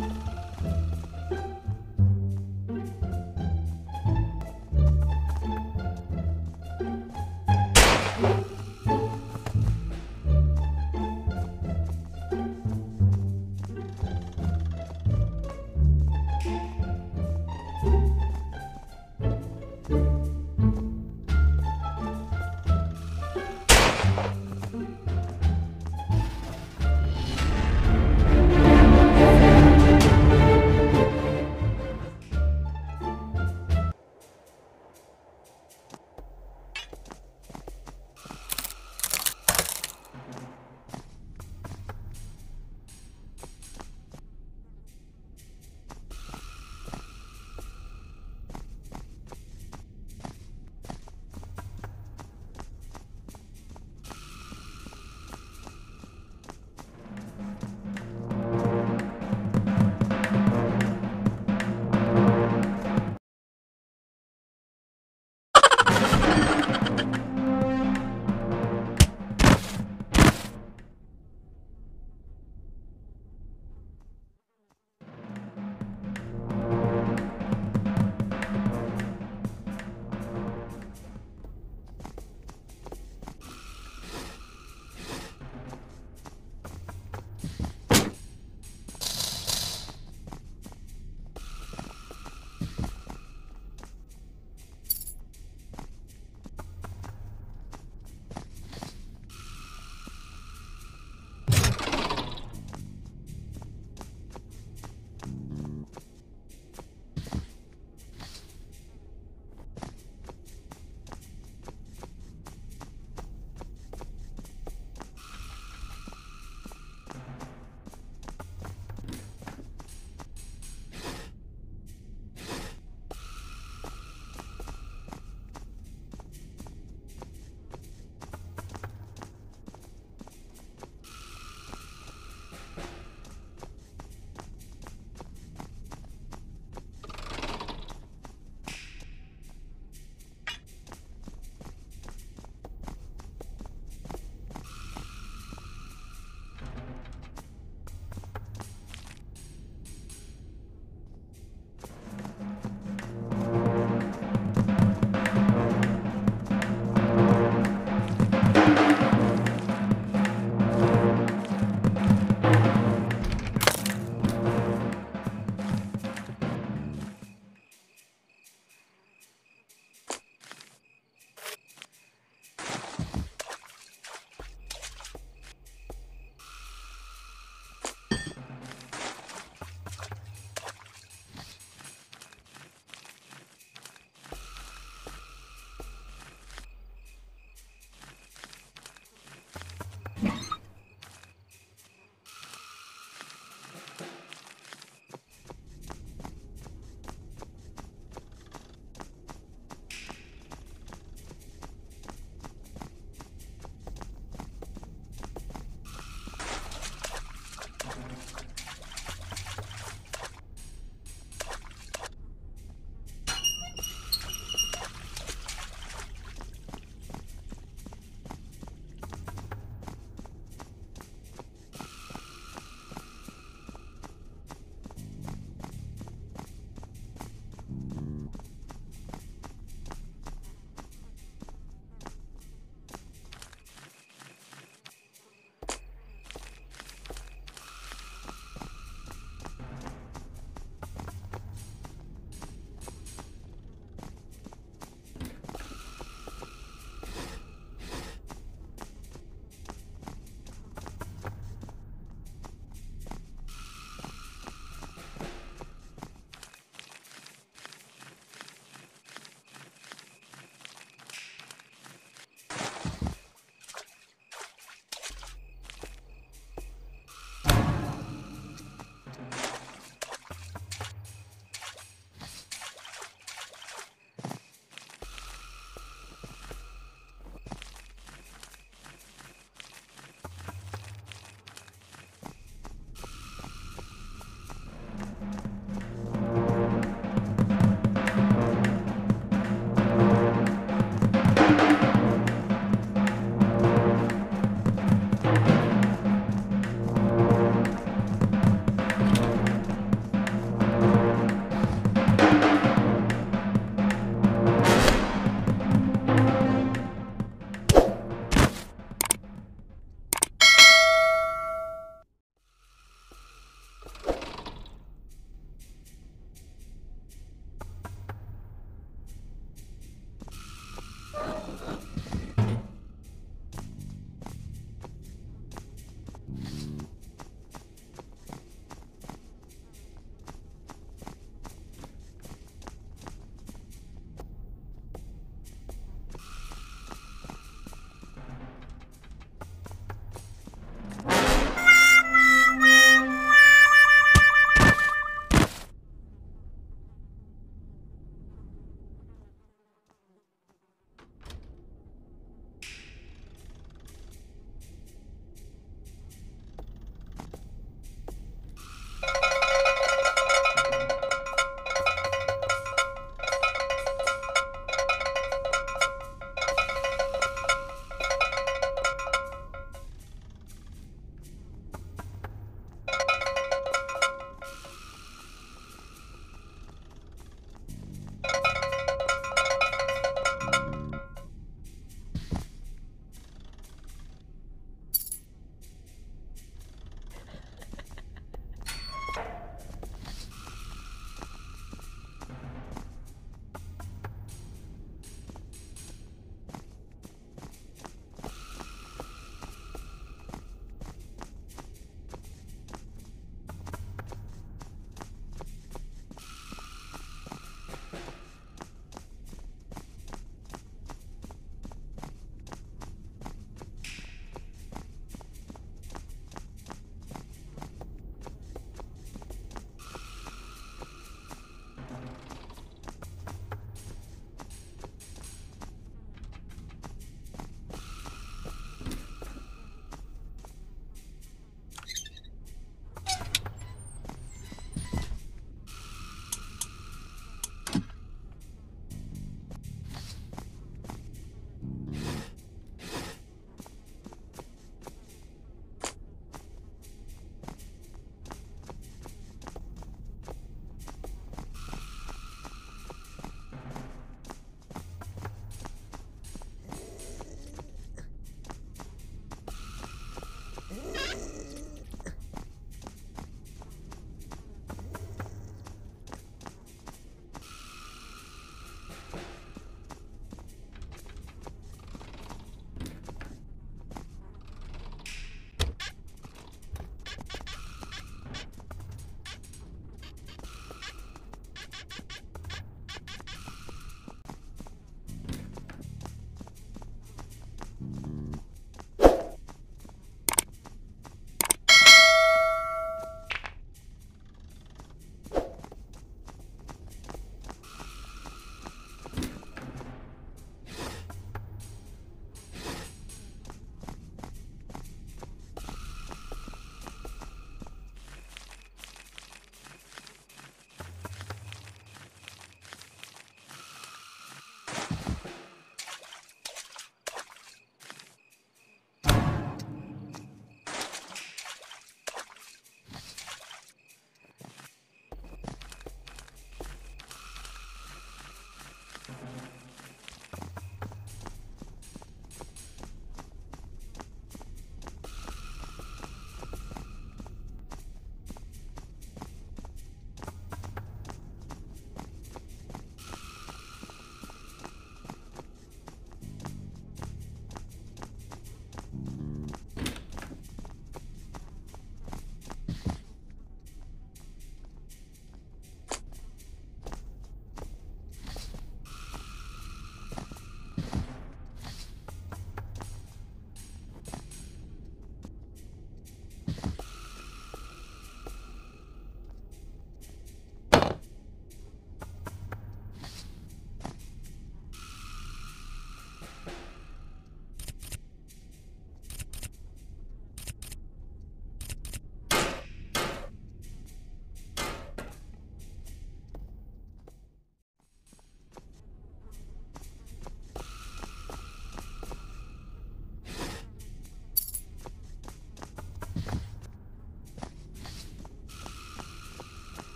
Bye.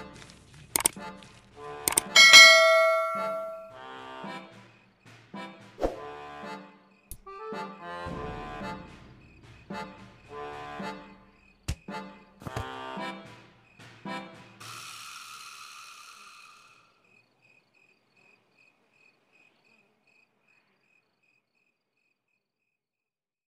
あっ。